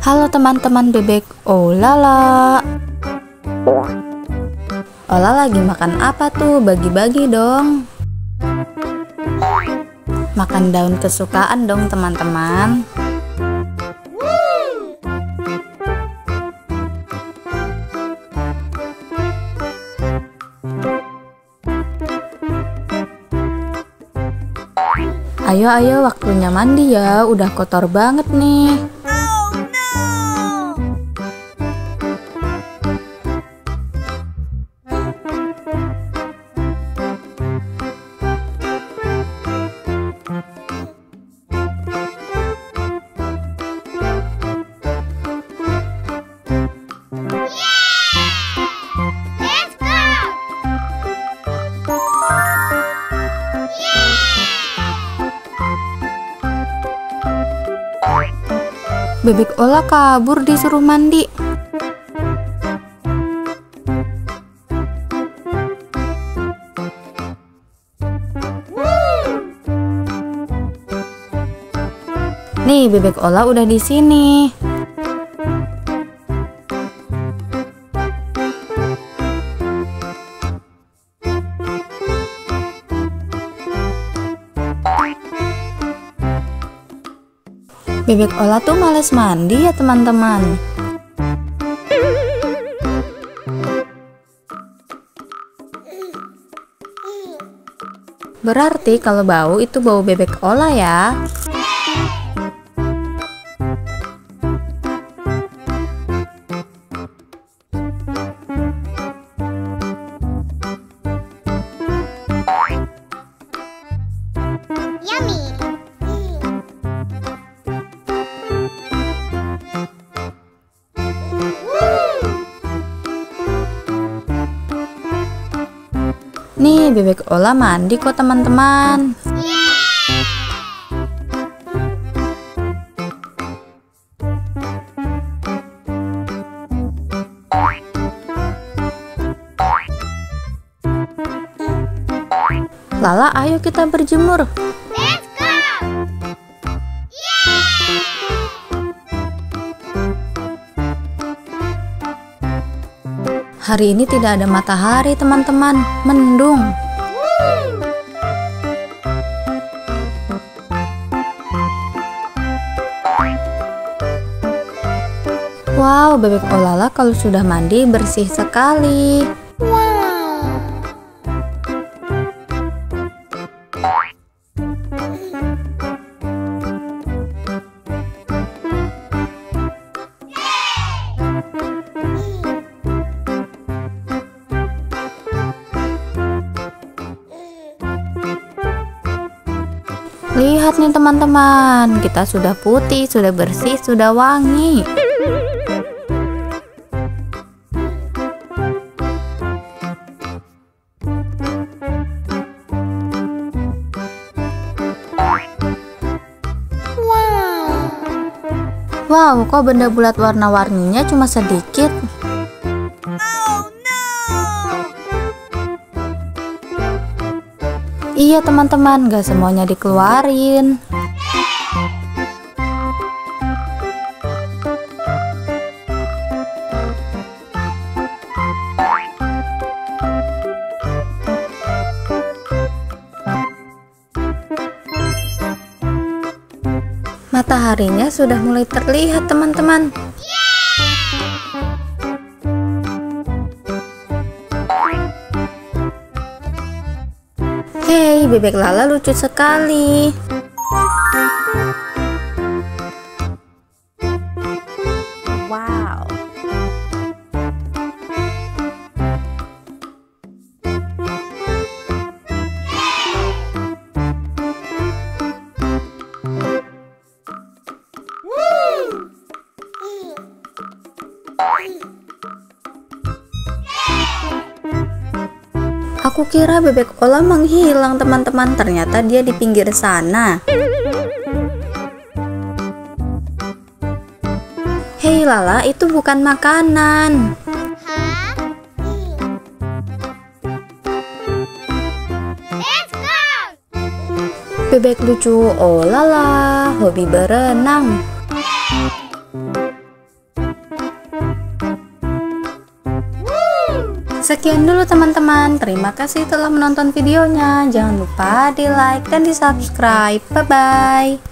Halo teman-teman bebek Olala Ola lagi makan apa tuh? Bagi-bagi dong. Makan daun kesukaan dong teman-teman Ayo ayo waktunya mandi ya, udah kotor banget nih. Bebek Ola kabur disuruh mandi. Nih, bebek Ola udah di sini. Bebek Ola tuh males mandi ya teman-teman. Berarti kalau bau itu bau bebek Ola ya. Nih, bebek Ola mandi kok teman-teman. Lala, ayo kita berjemur. Hari ini tidak ada matahari, teman-teman. Mendung. Wow, bebek Olala kalau sudah mandi bersih sekali. Lihat nih teman-teman, kita sudah putih, sudah bersih, sudah wangi. Wow, kok benda bulat warna-warninya cuma sedikit? Iya teman-teman, gak semuanya dikeluarin. Mataharinya sudah mulai terlihat teman-teman. Bebek Lala lucu sekali. Kira bebek Ola menghilang teman-teman. Ternyata dia di pinggir sana. Hei Lala itu bukan makanan. Bebek lucu, oh lala, hobi berenang. Sekian dulu teman-teman, terima kasih telah menonton videonya. Jangan lupa di like dan di subscribe. Bye-bye.